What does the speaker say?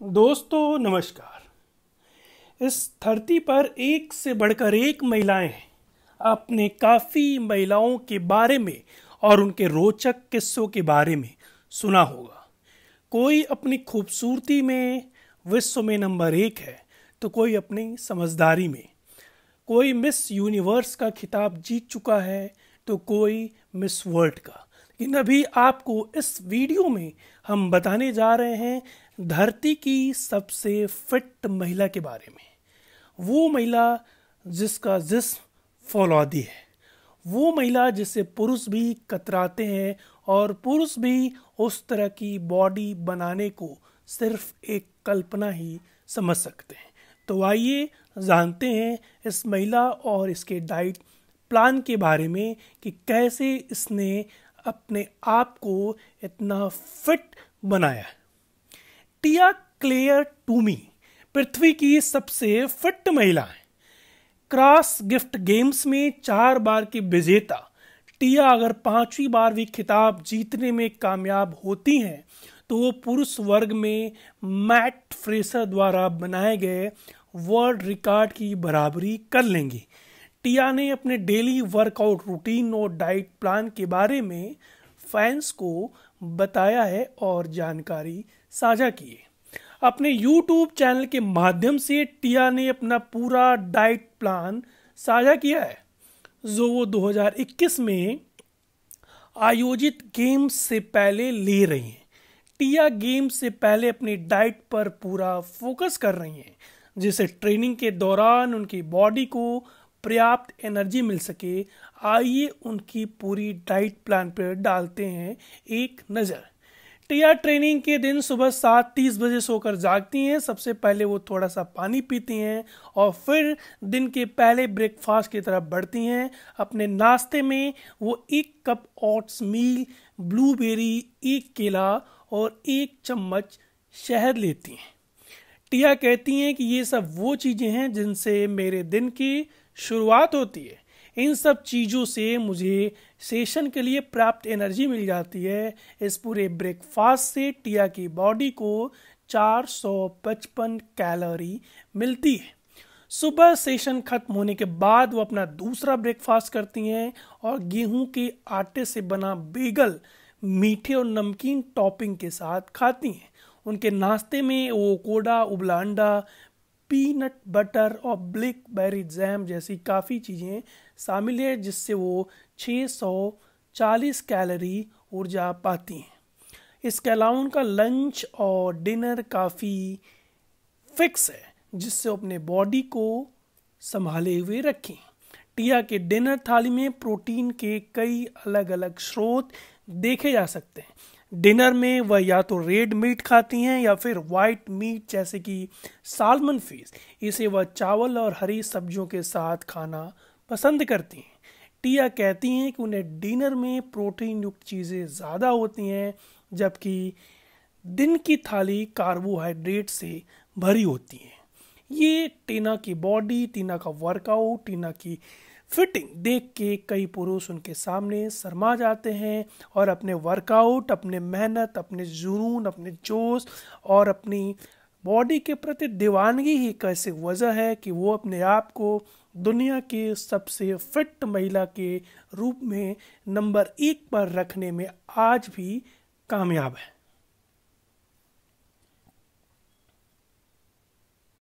दोस्तों, नमस्कार। इस धरती पर एक से बढ़कर एक महिलाएँ हैं। आपने काफ़ी महिलाओं के बारे में और उनके रोचक किस्सों के बारे में सुना होगा। कोई अपनी खूबसूरती में विश्व में नंबर एक है तो कोई अपनी समझदारी में। कोई मिस यूनिवर्स का खिताब जीत चुका है तो कोई मिस वर्ल्ड का। लेकिन अभी आपको इस वीडियो में हम बताने जा रहे हैं धरती की सबसे फिट महिला के बारे में। वो महिला जिसका जिस्म फौलादी है। वो महिला जिससे पुरुष भी कतराते हैं और पुरुष भी उस तरह की बॉडी बनाने को सिर्फ़ एक कल्पना ही समझ सकते हैं। तो आइए जानते हैं इस महिला और इसके डाइट प्लान के बारे में कि कैसे इसने अपने आप को इतना फिट बनाया। टिया क्लेयर टूमी पृथ्वी की सबसे फिट महिला है। क्रॉस गिफ्ट गेम्स में चार बार की विजेता, टिया अगर पांचवी बार भी खिताब जीतने में कामयाब होती हैं तो वो पुरुष वर्ग में मैट फ्रेसर द्वारा बनाए गए वर्ल्ड रिकॉर्ड की बराबरी कर लेंगी। टिया ने अपने डेली वर्कआउट रूटीन और डाइट प्लान के बारे में फैंस को बताया है और जानकारी साझा किए। अपने यूट्यूब चैनल के माध्यम से टिया ने अपना पूरा डाइट प्लान साझा किया है। जो वो 2021 में आयोजित गेम्स से पहले ले रही हैं। टिया गेम्स से पहले अपनी डाइट पर पूरा फोकस कर रही हैं जिसे ट्रेनिंग के दौरान उनकी बॉडी को पर्याप्त एनर्जी मिल सके। आइए उनकी पूरी डाइट प्लान पर डालते हैं एक नज़र। टिया ट्रेनिंग के दिन सुबह सात तीस बजे सोकर जागती हैं। सबसे पहले वो थोड़ा सा पानी पीती हैं और फिर दिन के पहले ब्रेकफास्ट की तरफ़ बढ़ती हैं। अपने नाश्ते में वो एक कप ओट्स मील, ब्लूबेरी, एक केला और एक चम्मच शहद लेती हैं। टिया कहती हैं कि ये सब वो चीज़ें हैं जिनसे मेरे दिन की शुरुआत होती है। इन सब चीज़ों से मुझे सेशन के लिए प्राप्त एनर्जी मिल जाती है। इस पूरे ब्रेकफास्ट से टिया की बॉडी को 455 कैलोरी मिलती है। सुबह सेशन खत्म होने के बाद वो अपना दूसरा ब्रेकफास्ट करती हैं और गेहूँ के आटे से बना बेगल, मीठे और नमकीन टॉपिंग के साथ खाती हैं। उनके नाश्ते में वो कोडा उबला अंडा पीनट बटर और ब्लैक बेरी जैम जैसी काफ़ी चीज़ें शामिल है, जिससे वो 640 कैलोरी ऊर्जा पाती हैं। इसके अलावा उनका लंच और डिनर काफ़ी फिक्स है, जिससे अपने बॉडी को संभाले हुए रखें। टिया के डिनर थाली में प्रोटीन के कई अलग अलग स्रोत देखे जा सकते हैं। डिनर में वह या तो रेड मीट खाती हैं या फिर वाइट मीट जैसे कि सालमन फ़िश। इसे वह चावल और हरी सब्जियों के साथ खाना पसंद करती हैं। टिया कहती हैं कि उन्हें डिनर में प्रोटीन युक्त चीज़ें ज़्यादा होती हैं, जबकि दिन की थाली कार्बोहाइड्रेट से भरी होती है। ये टीना की बॉडी, टीना का वर्कआउट टीना की फिटिंग देख के कई पुरुष उनके सामने शर्मा जाते हैं और अपने वर्कआउट अपने मेहनत, अपने जुनून, अपने जोश और अपनी बॉडी के प्रति दीवानगी ही कैसे वजह है कि वो अपने आप को दुनिया के सबसे फिट महिला के रूप में नंबर एक पर रखने में आज भी कामयाब है।